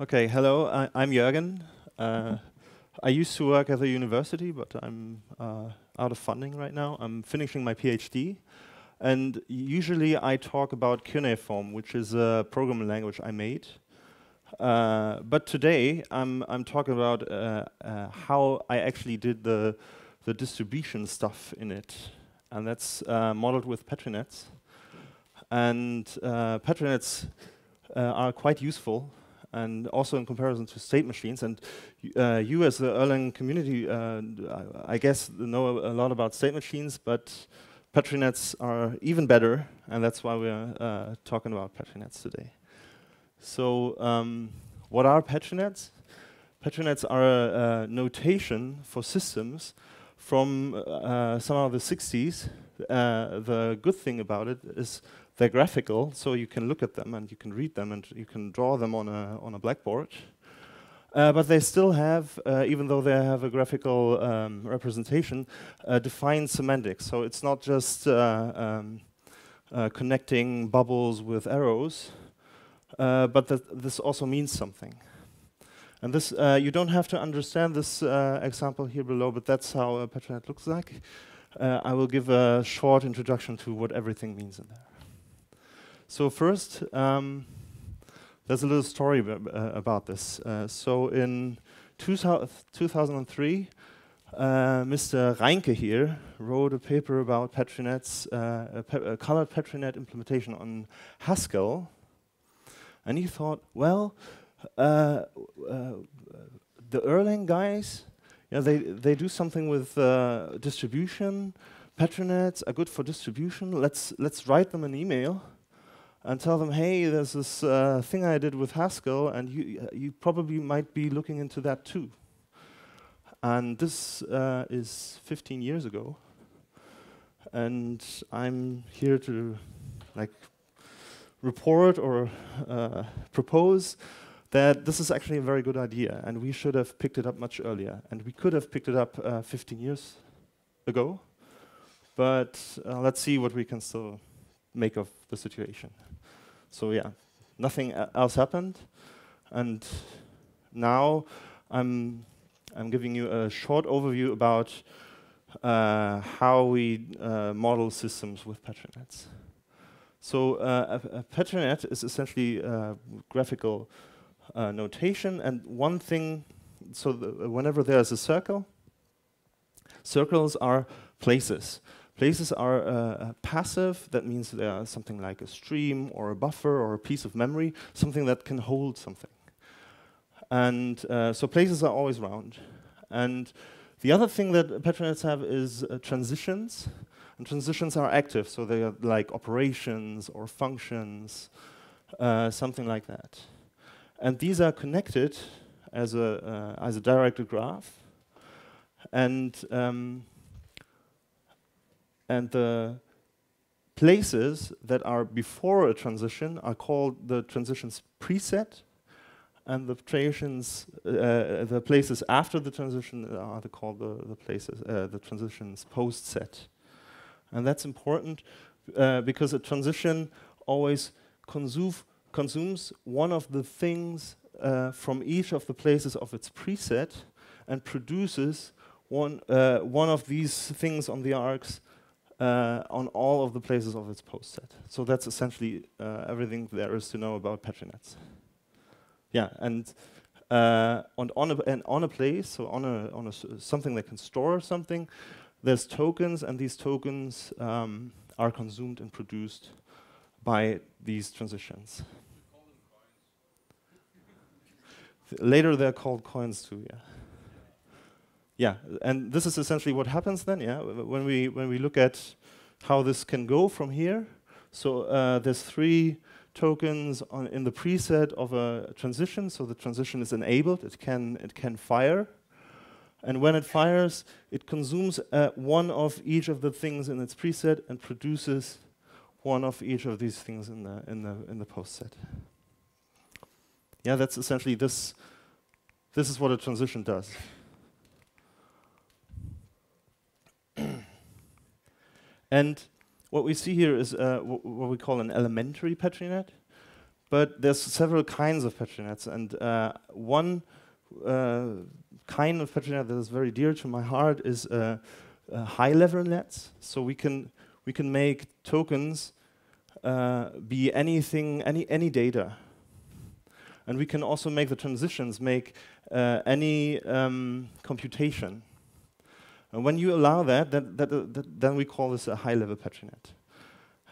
Okay, hello, I, I'm Jörgen. Uh, I used to work at the university, but I'm uh, out of funding right now. I'm finishing my PhD. And usually I talk about Cuneiform, which is a programming language I made. Uh, but today I'm, I'm talking about uh, uh, how I actually did the, the distribution stuff in it. And that's uh, modeled with Petrinets. And Petrinets are quite useful and also in comparison to state machines. And uh, you, as the Erlang community, uh, I guess know a lot about state machines, but Petrinets are even better, and that's why we're uh, talking about Petrinets today. So, um, what are Petrinets? Petrinets are a, a notation for systems from uh, some of the 60s. Uh, the good thing about it is they're graphical, so you can look at them and you can read them and you can draw them on a, on a blackboard. Uh, but they still have, uh, even though they have a graphical um, representation, uh, defined semantics. So it's not just uh, um, uh, connecting bubbles with arrows, uh, but that this also means something. And this, you don't have to understand this example here below, but that's how a Petrinet looks like. I will give a short introduction to what everything means in there. So first, um, there's a little story uh, about this. Uh, so in 2003, uh, Mr. Reinke here wrote a paper about Petrinets, uh, a, pe a, colored Petrinet implementation on Haskell, and he thought, well, uh, uh, the Erlang guys, know, they they do something with distribution. Petrinets are good for distribution. Let's let's write them an email and tell them, hey, there's this uh, thing I did with Haskell, and you, uh, you probably might be looking into that too. And this uh, is 15 years ago, and I'm here to like report or uh, propose that this is actually a very good idea, and we should have picked it up much earlier. And we could have picked it up uh, 15 years ago, but uh, let's see what we can still make of the situation. So yeah, nothing else happened. And now I'm, I'm giving you a short overview about uh, how we uh, model systems with Petrinets. So uh, a, a Petrinet is essentially graphical uh, notation, and one thing, so whenever there's a circle, circles are places. Places are uh, passive, that means they are something like a stream or a buffer or a piece of memory, something that can hold something. And uh, so places are always round. And the other thing that Petrinets have is uh, transitions. And transitions are active, so they are like operations or functions, uh, something like that. And these are connected as a, uh, as a directed graph. And um, and the places that are before a transition are called the transitions preset, and the transitions, uh, the places after the transition are called the, the places, uh, the transitions post set. And that's important uh, because a transition always consumes one of the things uh, from each of the places of its preset and produces one, uh, one of these things on the arcs uh, on all of the places of its post set. So that's essentially uh, everything there is to know about Petrinets. Yeah, and uh, on, on, a, and on a place, so on a, on a something that can store something, there's tokens, and these tokens um, are consumed and produced by these transitions. Later, they're called coins too. Yeah yeah, and this is essentially what happens then, yeah, when we, when we look at how this can go from here. So uh, there's three tokens in the preset of a transition, so the transition is enabled, it can, it can fire. And when it fires, it consumes uh, one of each of the things in its preset and produces one of each of these things in the, in the, in the post set. Yeah, that's essentially this, this is what a transition does. And what we see here is uh, what we call an elementary Petrinet. but there's several kinds of Petrinets, and uh, one uh, kind of Petrinet that is very dear to my heart is uh, high-level nets. So we can we can make tokens uh, be anything, any any data, and we can also make the transitions make uh, any um, computation. And when you allow that, that, that, uh, that then we call this a high-level Petrinet.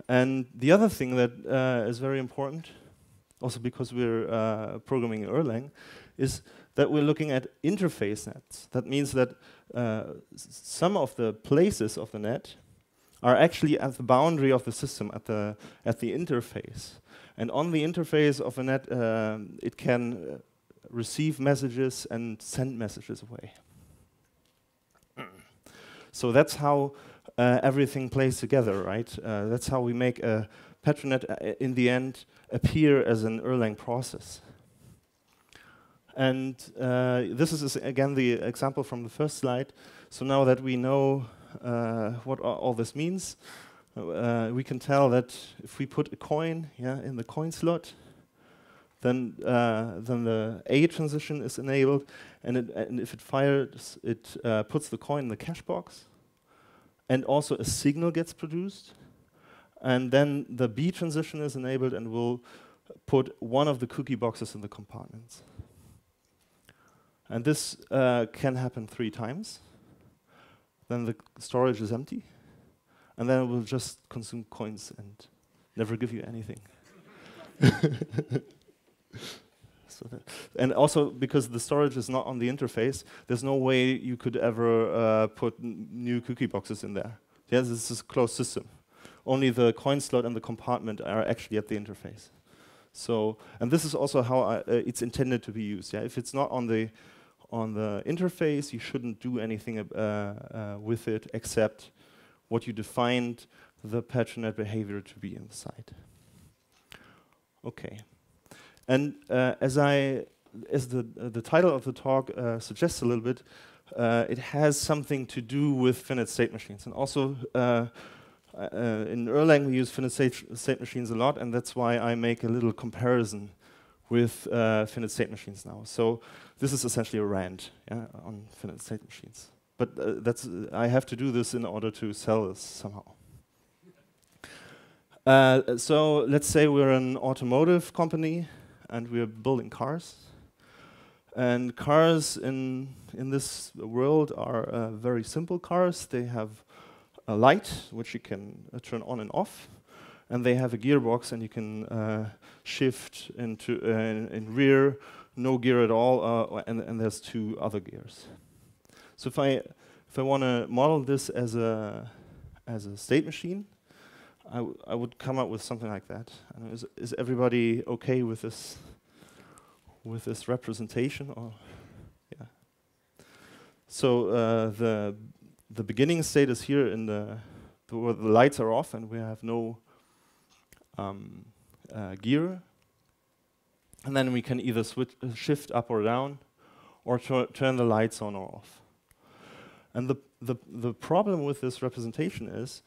And the other thing that uh, is very important, also because we're uh, programming Erlang, is that we're looking at interface nets. That means that uh, some of the places of the net are actually at the boundary of the system, at the, at the interface. And on the interface of a net, uh, it can uh, receive messages and send messages away. so that's how uh, everything plays together, right? Uh, that's how we make a Petrinet uh, in the end appear as an Erlang process. And uh, this is again the example from the first slide. So now that we know what all this means, uh, we can tell that if we put a coin yeah, in the coin slot, then uh, then the A transition is enabled, and, it, and if it fires, it uh, puts the coin in the cash box, and also a signal gets produced, and then the B transition is enabled and will put one of the cookie boxes in the compartments. And this uh, can happen three times. Then the storage is empty. And then it will just consume coins and never give you anything. so and also because the storage is not on the interface, there's no way you could ever uh, put new cookie boxes in there. Yes, this is a closed system. Only the coin slot and the compartment are actually at the interface. So, and this is also how I, uh, it's intended to be used. Yeah, if it's not on the on the interface. You shouldn't do anything uh, uh, with it except what you defined the Petrinet behavior to be inside. Okay. And uh, as I, as the uh, the title of the talk uh, suggests a little bit, uh, it has something to do with finite state machines, and also in Erlang we use finite state, state, machines a lot, and that's why I make a little comparison with finite state machines now. So this is essentially a rant yeah, on finite state machines. But uh, that's uh, I have to do this in order to sell this somehow. Uh, so let's say we're an automotive company and we're building cars. And cars in in this world are uh, very simple cars. They have a light which you can uh, turn on and off, and they have a gearbox and you can uh, shift into in, in rear no gear at all, uh, and, and there's two other gears. So if I if I want to model this as a as a state machine, I, I would come up with something like that. Is, is everybody okay with this with this representation? Or yeah. So uh, the the beginning state is here in the, the where the lights are off and we have no um, uh, gear and then we can either switch, shift up or down or turn the lights on or off. And the, the, the problem with this representation is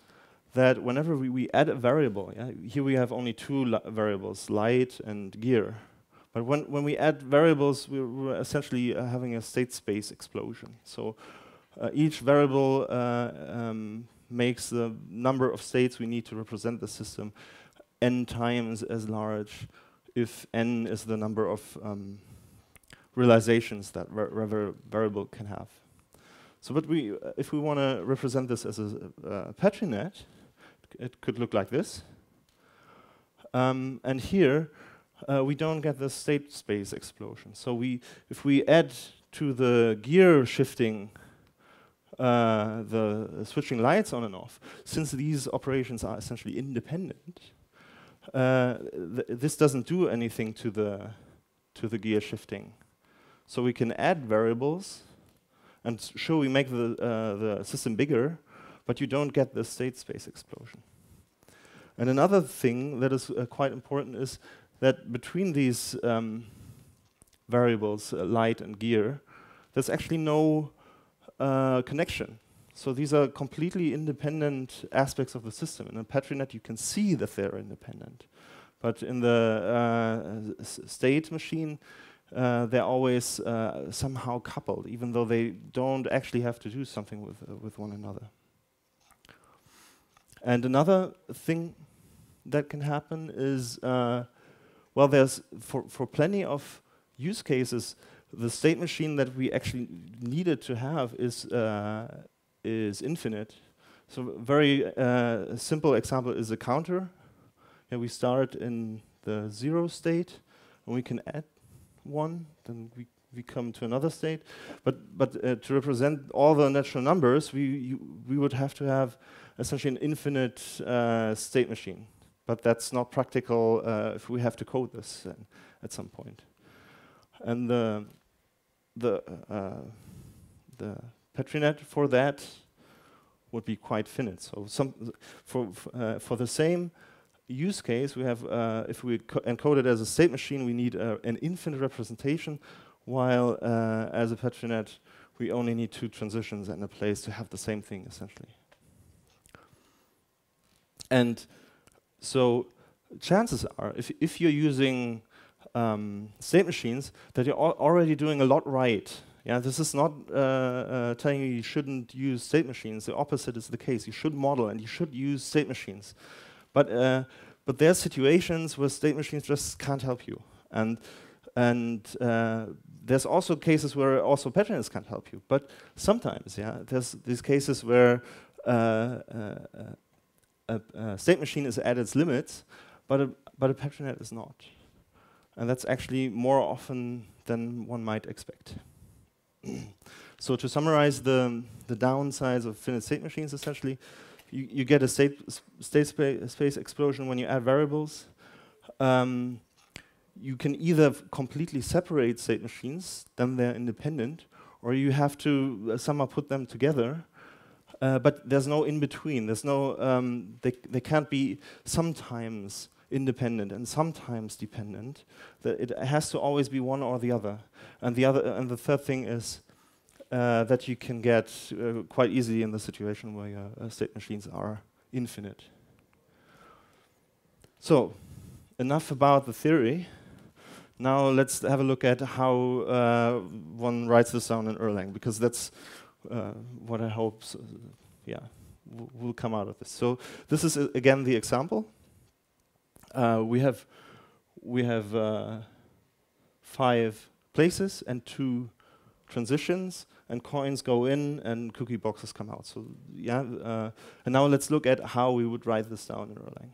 that whenever we, we add a variable, yeah, here we have only two variables, light and gear. But when, when we add variables, we're, we're essentially uh, having a state space explosion. So uh, each variable uh, um, makes the number of states we need to represent the system n times as large if n is the number of um, realizations that variable can have. So, but we, uh, if we want to represent this as a uh, Petrinet, it could look like this. Um, and here, uh, we don't get the state space explosion. So we, if we add to the gear shifting uh, the switching lights on and off, since these operations are essentially independent, uh, th this doesn't do anything to the to the gear shifting. So we can add variables, and sure we make the uh, the system bigger, but you don't get the state space explosion. And another thing that is uh, quite important is that between these um, variables, uh, light and gear, there's actually no uh, connection. So these are completely independent aspects of the system. In a Petrinet, you can see that they're independent. But in the uh, state machine, uh, they're always uh, somehow coupled, even though they don't actually have to do something with, uh, with one another. And another thing that can happen is, uh, well, there's for, for plenty of use cases, the state machine that we actually needed to have is, uh, is infinite. So very uh, simple example is a counter. Yeah, we start in the zero state, and we can add one, then we we come to another state. But but uh, to represent all the natural numbers, we you, we would have to have essentially an infinite uh, state machine. But that's not practical uh, if we have to code this at some point. And the the uh, the Petrinet for that would be quite finite. So some for uh, for the same use case, we have uh, if we encode it as a state machine, we need uh, an infinite representation, while uh, as a Petrinet, we only need two transitions and a place to have the same thing essentially. And so chances are, if, if you're using um, state machines, that you're al already doing a lot right. Yeah, this is not uh, uh, telling you you shouldn't use state machines. The opposite is the case. You should model and you should use state machines. But uh, but there are situations where state machines just can't help you, and and uh, there's also cases where also Petrinets can't help you. But sometimes, yeah, there's these cases where uh, uh, a, a, state machine is at its limits, but a, but a Petrinet is not. And that's actually more often than one might expect. so to summarize the, the downsides of finite state machines, essentially, you, you get a state, state spa space explosion when you add variables. Um, you can either completely separate state machines, then they're independent, or you have to uh, somehow put them together uh, but there's no in between. There's no, um, they, they can't be sometimes independent and sometimes dependent. That it has to always be one or the other. And the other, and the third thing is uh, that you can get uh, quite easily in the situation where your uh, state machines are infinite. So, enough about the theory. Now let's have a look at how uh, one writes this down in Erlang, because that's uh, what I hope, so, yeah, will come out of this. So this is uh, again the example. We have we have five places and two transitions, and coins go in and cookie boxes come out. So yeah, uh, and now let's look at how we would write this down in Erlang.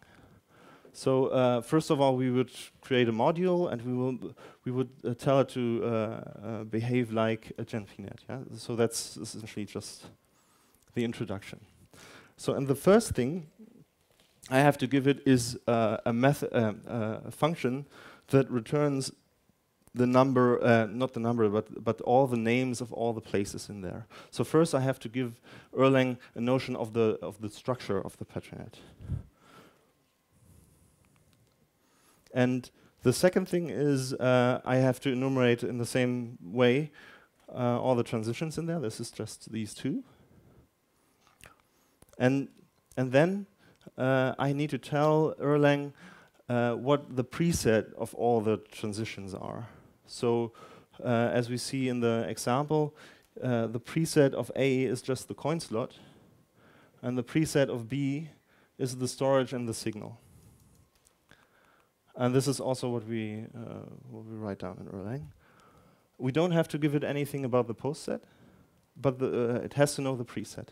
So uh, first of all, we would create a module, and we will we would uh, tell it to uh, uh behave like a gen_pnet. Yeah? So that's essentially just the introduction. So and the first thing I have to give it is uh, a method, a function that returns the number, not the number, but but all the names of all the places in there. So first, I have to give Erlang a notion of the of the structure of the Petrinet. And the second thing is uh, I have to enumerate in the same way uh, all the transitions in there. This is just these two. And, and then uh, I need to tell Erlang uh, what the preset of all the transitions are. So uh, as we see in the example, uh, the preset of A is just the coin slot, and the preset of B is the storage and the signal. And this is also what we, uh, what we write down in Erlang. We don't have to give it anything about the post set, but the, uh, it has to know the preset.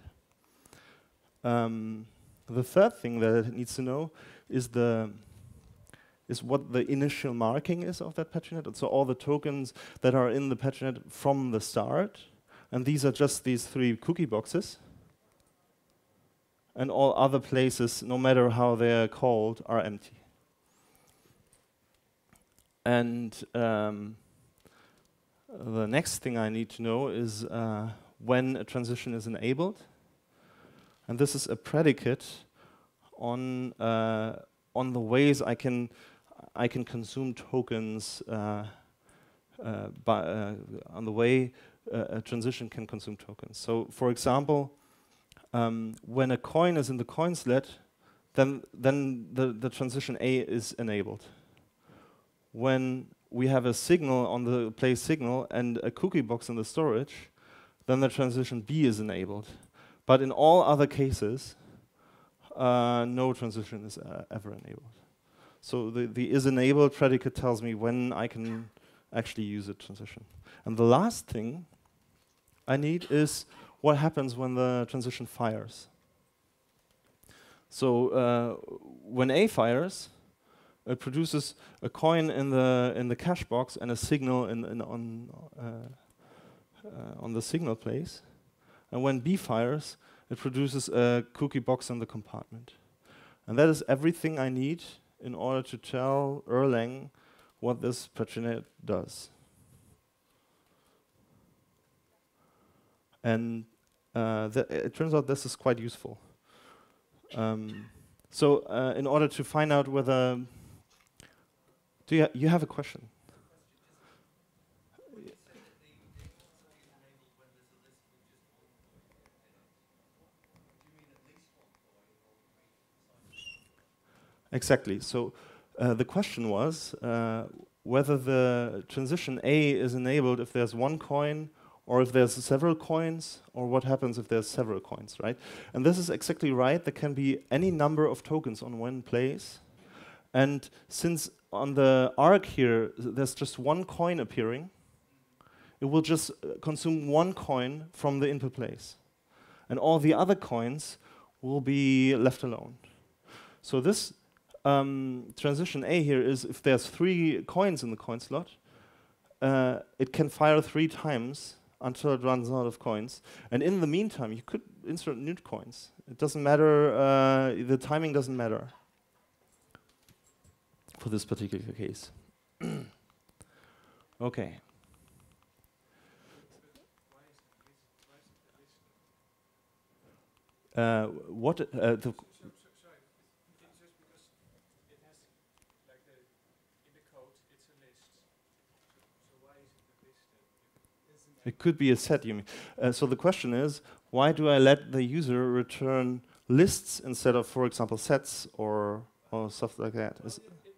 Um, the third thing that it needs to know is the is what the initial marking is of that Petrinet. And so all the tokens that are in the Petrinet from the start, and these are just these three cookie boxes. And all other places, no matter how they're called, are empty. And um, the next thing I need to know is uh, when a transition is enabled. And this is a predicate on uh, on the ways I can I can consume tokens uh, uh by, uh, on the way uh, a transition can consume tokens. So, for example, um, when a coin is in the coin slot, then, then the, the transition A is enabled. When we have a signal on the place signal and a cookie box in the storage, then the transition B is enabled. But in all other cases, uh, no transition is uh, ever enabled. So the, the is enabled predicate tells me when I can actually use a transition. And the last thing I need is what happens when the transition fires. So uh, when A fires, it produces a coin in the in the cash box and a signal in, in on uh, uh, on the signal place. And when B fires, it produces a cookie box in the compartment. And that is everything I need in order to tell Erlang what this Petrinet does. And uh, it turns out this is quite useful. Um, so uh, in order to find out whether, do you, ha you have a question? Exactly. So uh, the question was uh, whether the transition A is enabled if there's one coin or if there's several coins, or what happens if there's several coins, right? And this is exactly right. There can be any number of tokens on one place. And since on the arc here, there's just one coin appearing, it will just uh, consume one coin from the input place. And all the other coins will be left alone. So this um, transition A here is if there's three coins in the coin slot, uh, it can fire three times until it runs out of coins. And in the meantime, you could insert new coins. It doesn't matter, uh, the timing doesn't matter for this particular case. okay. Uh, what uh, the It could be a set, you mean. Uh, so the question is, why do I let the user return lists instead of, for example, sets or, or stuff like that? Is it, it,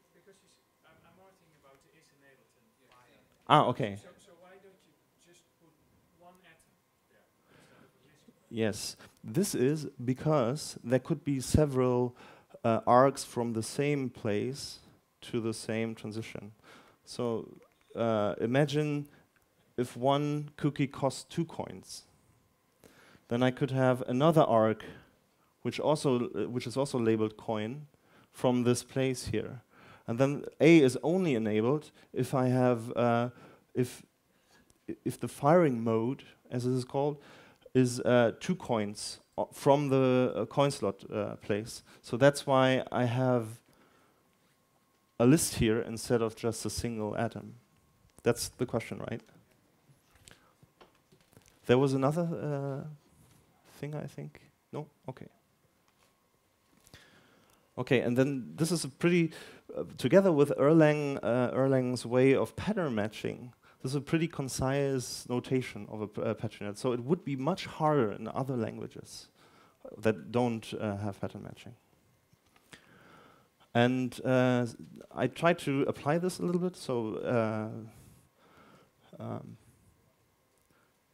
ah, okay. So, so why don't you just put one atom there? Yes, this is because there could be several uh, arcs from the same place to the same transition. So uh, imagine if one cookie costs two coins, then I could have another arc, which also uh, which is also labeled coin, from this place here, and then A is only enabled if I have uh, if if the firing mode, as it is called, is uh, two coins uh, from the uh, coin slot uh, place. So that's why I have a list here instead of just a single atom. That's the question, right? There was another uh, thing, I think. No? Okay. Okay, and then this is a pretty, uh, together with Erlang, uh, Erlang's way of pattern matching, this is a pretty concise notation of a uh, pattern. So it would be much harder in other languages that don't uh, have pattern matching. And uh, I tried to apply this a little bit. So uh, um,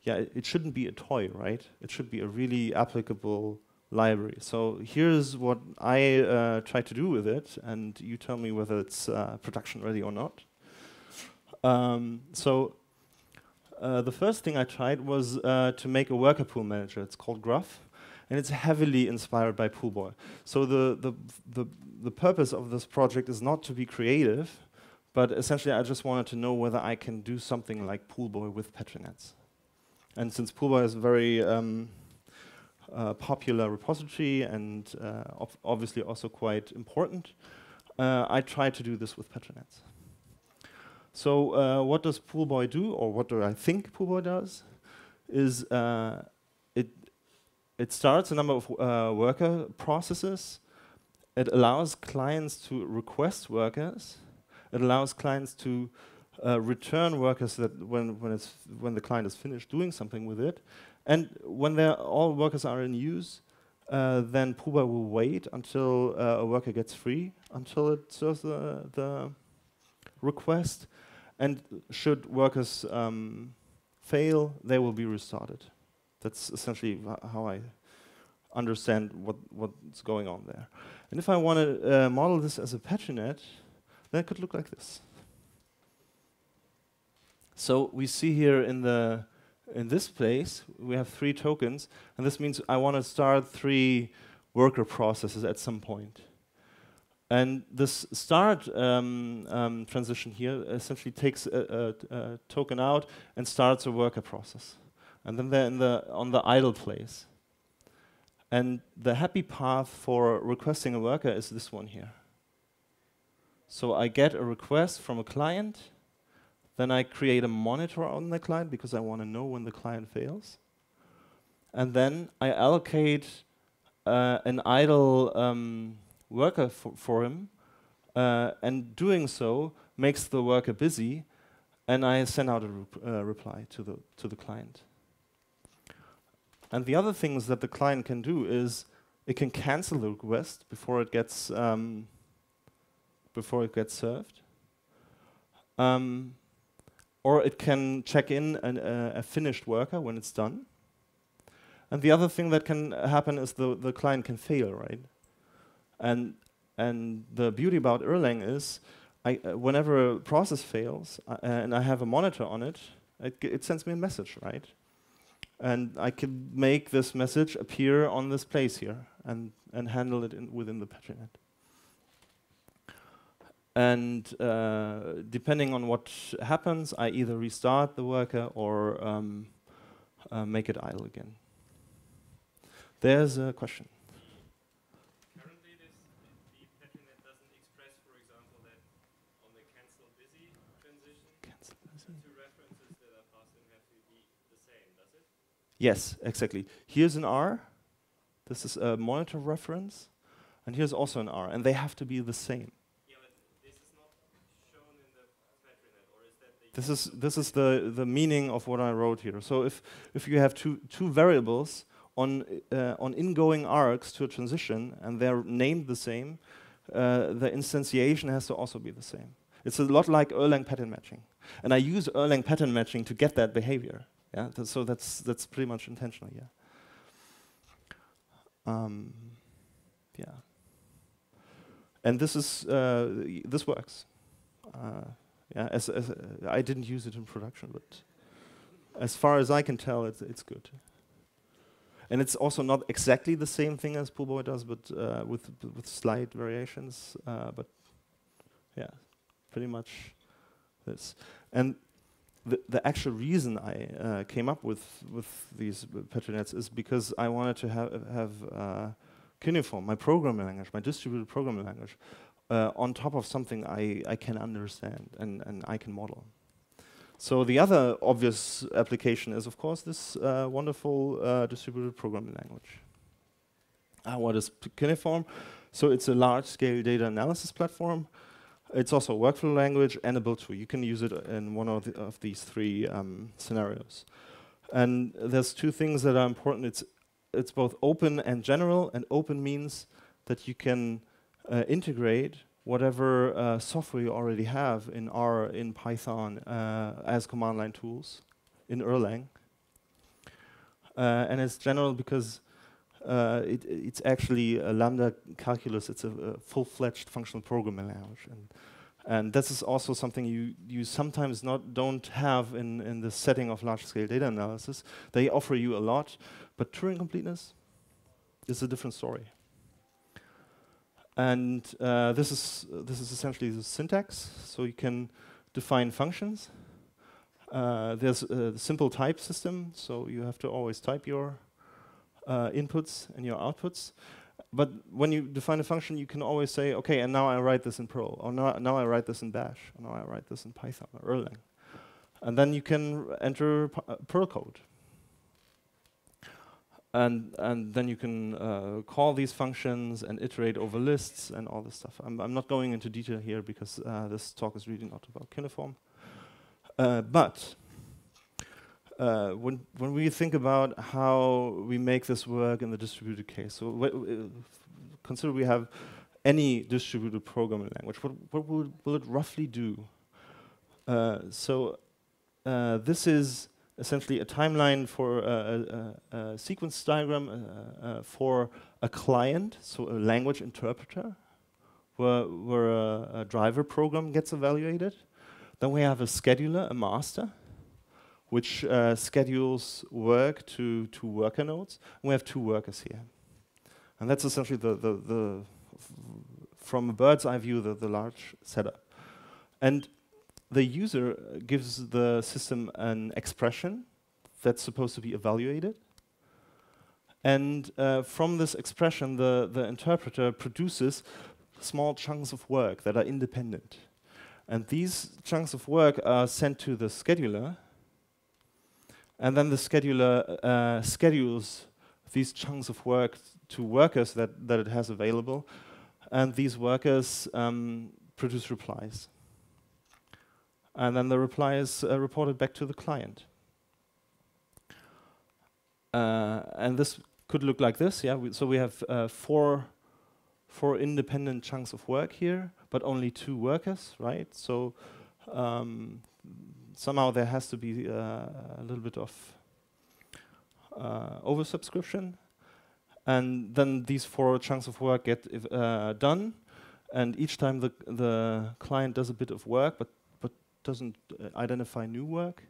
yeah, it, shouldn't be a toy, right? It should be a really applicable library. So here's what I uh, try to do with it, and you tell me whether it's uh, production ready or not. Um, so uh, the first thing I tried was uh, to make a worker pool manager. It's called Gruff, and it's heavily inspired by Poolboy. So the, the, the, the purpose of this project is not to be creative, but essentially I just wanted to know whether I can do something like Poolboy with Petrinets. And since Poolboy is a very um, uh, popular repository and uh, obviously also quite important, uh, I try to do this with Petrinets. So uh, what does Poolboy do, or what do I think Poolboy does, is uh, it, it starts a number of uh, worker processes. It allows clients to request workers. It allows clients to uh, return workers that when when it's when the client is finished doing something with it, and when all workers are in use, uh, then Poolboy will wait until uh, a worker gets free, until it serves the, the request, and should workers um, fail, they will be restarted. That's essentially how I understand what, what's going on there. And if I want to uh, model this as a Petrinet, then it could look like this. So we see here in the in this place we have three tokens, and this means I want to start three worker processes at some point. And this start um, um, transition here essentially takes a, a, a, token out and starts a worker process. And then they're in the, on the idle place. And the happy path for requesting a worker is this one here. So I get a request from a client, then I create a monitor on the client because I want to know when the client fails. And then I allocate uh, an idle um, worker for, for him, uh, and doing so makes the worker busy, and I send out a rep uh, reply to the, to the client. And the other things that the client can do is it can cancel the request before it gets um, before it gets served. Um, or it can check in an, uh, a finished worker when it's done. And the other thing that can happen is the, the client can fail, right? And, and the beauty about Erlang is I, uh, whenever a process fails uh, and I have a monitor on it, it, it sends me a message, right? And I can make this message appear on this place here and, and handle it in within the Petrinet. And uh, depending on what happens, I either restart the worker or um, uh, make it idle again. There's a question. Yes, exactly. Here's an R. This is a monitor reference. And here's also an R. And they have to be the same. This is this is the the meaning of what I wrote here. So if if you have two two variables on uh, on ingoing arcs to a transition and they're named the same, uh, the instantiation has to also be the same. It's a lot like Erlang pattern matching, and I use Erlang pattern matching to get that behavior. Yeah, Th so that's that's pretty much intentional. Yeah. Um, yeah. And this is uh, this works. Yeah, as, as uh, I didn't use it in production, but as far as I can tell, it's it's good. And it's also not exactly the same thing as Poolboy does, but uh, with with slight variations. Uh, but yeah, pretty much this. And the, the actual reason I uh, came up with with these Petrinets is because I wanted to have have uh, Cuneiform, my programming language, my distributed programming language, uh, on top of something I, I can understand and, and I can model. So the other obvious application is, of course, this uh, wonderful uh, distributed programming language. what is Cuneiform? So it's a large-scale data analysis platform it's also a workflow language and a build tool. You can use it in one of, the, of these three um, scenarios. And there's two things that are important. It's, it's both open and general, and open means that you can uh, integrate whatever uh, software you already have in R, in Python, uh, as command line tools, in Erlang. Uh, and it's general because uh, it, it's actually a lambda calculus. It's a, a full-fledged functional programming language, and and this is also something you you sometimes not don't have in in the setting of large-scale data analysis. They offer you a lot, but Turing completeness is a different story. And uh, this is this is essentially the syntax. So you can define functions. Uh, there's a simple type system, so you have to always type your uh, inputs and your outputs. But when you define a function, you can always say, okay, and now I write this in Perl, or now, now I write this in Bash, or now I write this in Python or Erlang. And then you can enter uh, Perl code. And, and then you can uh, call these functions and iterate over lists and all this stuff. I'm, I'm not going into detail here because uh, this talk is really not about cuneiform. Uh, but uh, when when we think about how we make this work in the distributed case, so consider we have any distributed programming language. What what will, will it roughly do? Uh, so uh, this is essentially a timeline for a, a, a sequence diagram uh, uh, for a client, so a language interpreter, where, where a, a driver program gets evaluated. Then we have a scheduler, a master, which uh, schedules work to, to worker nodes. And we have two workers here. And that's essentially the, the, the from a bird's eye view, the, the large setup. And the user gives the system an expression that's supposed to be evaluated. And uh, from this expression, the, the interpreter produces small chunks of work that are independent. And these chunks of work are sent to the scheduler, and then the scheduler uh, schedules these chunks of work to workers that, that it has available, and these workers um, produce replies. And then the reply is uh, reported back to the client. Uh, and this could look like this, yeah. We so we have uh, four, four independent chunks of work here, but only two workers, right? So um, somehow there has to be uh, a little bit of uh, oversubscription. And then these four chunks of work get uh, done, and each time the the client does a bit of work, but but doesn't uh, identify new work,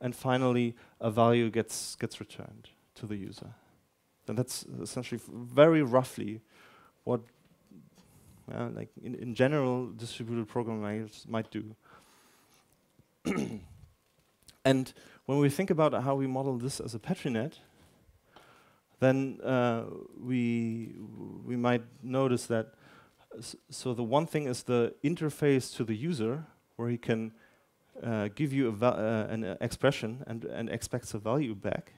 and finally a value gets gets returned to the user. And that's essentially very roughly what, uh, like in, in general, distributed programming might do. and when we think about how we model this as a PetriNet, then uh, we we might notice that. so the one thing is the interface to the user, where he can uh, give you uh, an expression and and expects a value back.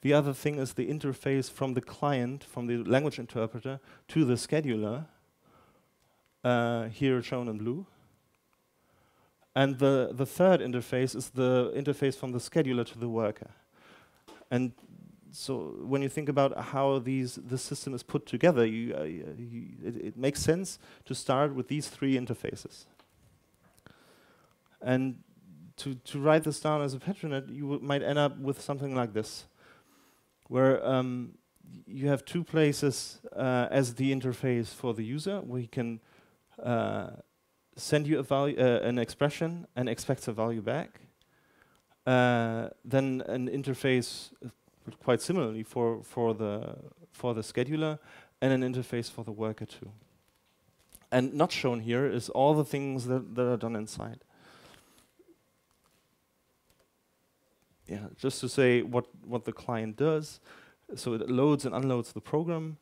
The other thing is the interface from the client, from the language interpreter, to the scheduler, uh, here shown in blue. And the, the third interface is the interface from the scheduler to the worker. And so when you think about how these the system is put together, you, uh, you, it, it, makes sense to start with these three interfaces. And to, to write this down as a PetriNet, you might end up with something like this, where um, you have two places uh, as the interface for the user, where he can uh, send you a value, uh, an expression and expects a value back. Uh, then an interface quite similarly for, for, the, for the scheduler and an interface for the worker too. And not shown here is all the things that, that are done inside. Yeah, just to say what, what the client does. So it loads and unloads the program.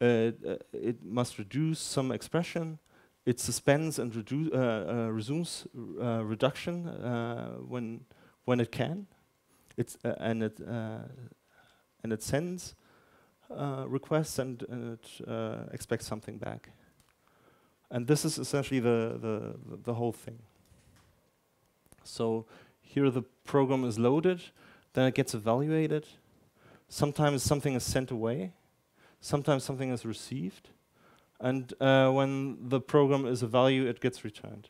Uh, uh, it must reduce some expression it suspends and redu uh, uh, resumes uh, reduction when when it can. It's and it and it sends requests and, and it expects something back. And this is essentially the, the, the whole thing. So here the program is loaded, then it gets evaluated. Sometimes something is sent away, sometimes something is received, and uh, when the program is a value, it gets returned.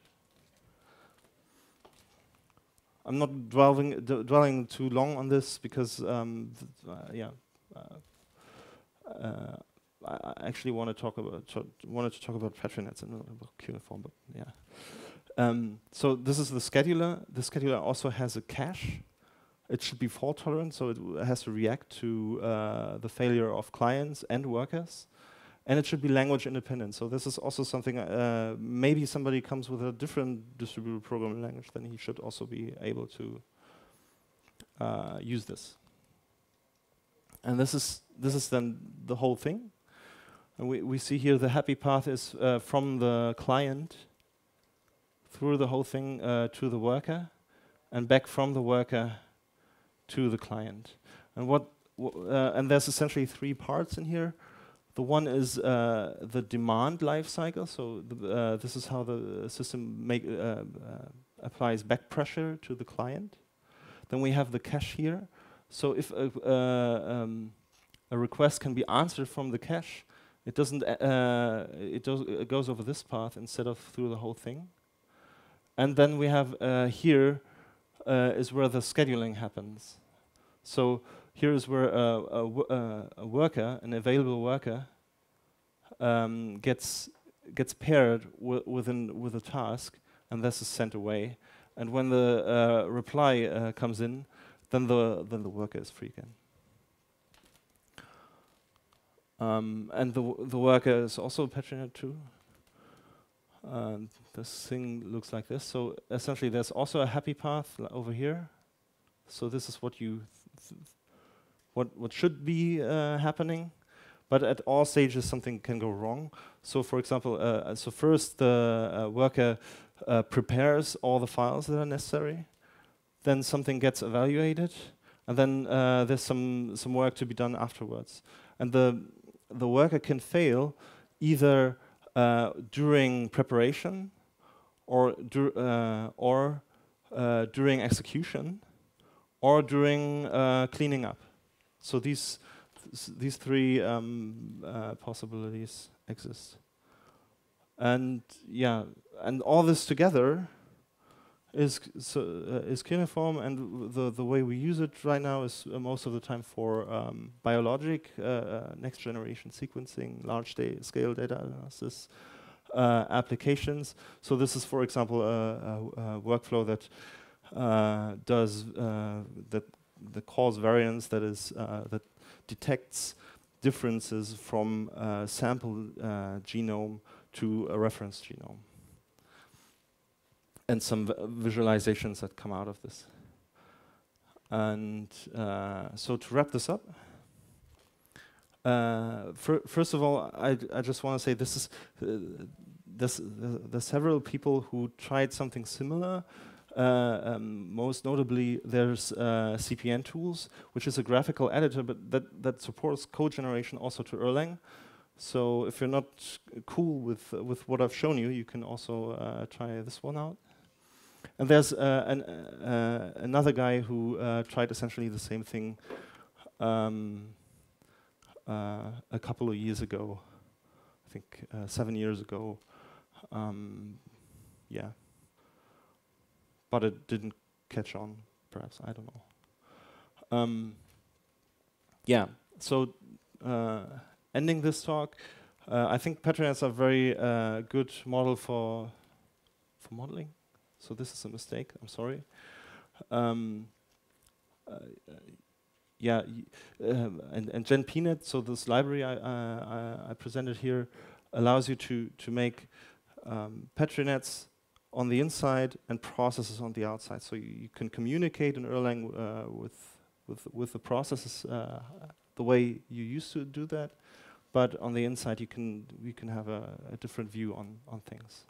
I'm not dwelling, dwelling too long on this because, um, uh, yeah, uh, uh, I actually want to talk about wanted to talk about PetriNets in a Cuneiform, but yeah. Um, so this is the scheduler. The scheduler also has a cache. It should be fault tolerant, so it has to react to uh, the failure of clients and workers and it should be language independent. So this is also something, uh, maybe somebody comes with a different distributed programming language, then he should also be able to uh, use this. And this is, this is then the whole thing. And we, we see here the happy path is uh, from the client through the whole thing uh, to the worker and back from the worker to the client. And what, uh, and there's essentially three parts in here. The one is uh, the demand life cycle. So uh, this is how the system make, uh, uh, applies back pressure to the client. Then we have the cache here. So if a, uh, um, a request can be answered from the cache, it doesn't. Uh, it, does, it goes over this path instead of through the whole thing. And then we have uh, here uh, is where the scheduling happens. So here is where a, a, a worker, an available worker, um, gets gets paired within with a task, and this is sent away. And when the uh, reply uh, comes in, then the then the worker is free again. Um, and the the worker is also Petrinet too. This thing looks like this. So essentially, there's also a happy path over here. So this is what you what what should be uh, happening, but at all stages something can go wrong. So for example, uh, so first the uh, worker uh, prepares all the files that are necessary, then something gets evaluated, and then uh, there's some some work to be done afterwards. And the the worker can fail either uh, during preparation or dur or during execution or during cleaning up. So these th these three um, uh, possibilities exist, and yeah, and all this together is so, uh, is Cuneiform, and the the way we use it right now is uh, most of the time for um, biologic uh, uh, next generation sequencing, large da scale data analysis. Uh, applications. So this is, for example, a, a, a workflow that does that the calls variants that is uh, that detects differences from a sample uh, genome to a reference genome, and some visualizations that come out of this. And uh, so to wrap this up, uh, fir first of all, I, I just want to say this is uh, this, there's several people who tried something similar uh, um, most notably, there's uh, CPN tools, which is a graphical editor, but that, that supports code generation also to Erlang. So if you're not cool with uh, with what I've shown you, you can also uh, try this one out. And there's uh, an, uh, another guy who tried essentially the same thing um, a couple of years ago. I think seven years ago. Um, yeah but it didn't catch on, perhaps, I don't know. Um, yeah, so uh, ending this talk, uh, I think Petrinets are very uh, good model for, for modeling. So this is a mistake, I'm sorry. Um, uh, yeah, um, and, and gen_pnet, so this library I, I, I, presented here allows you to, to make um, Petrinets on the inside and processes on the outside. So you, you can communicate in Erlang uh, with, with, with the processes uh, the way you used to do that, but on the inside you can, you can have a, a different view on, on things.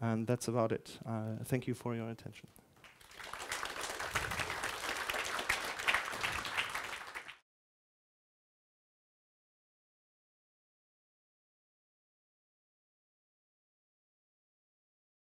And that's about it. Uh, thank you for your attention.